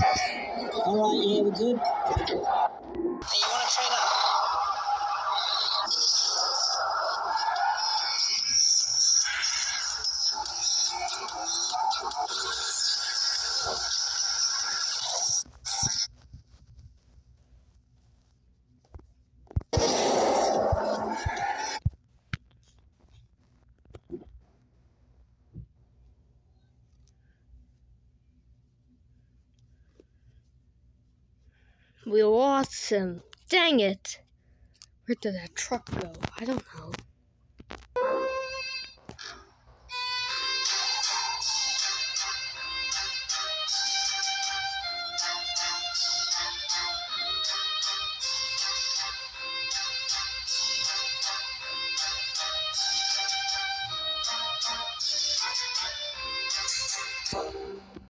Alright, yeah, we're good. We lost him. Dang it. Where did that truck go? I don't know.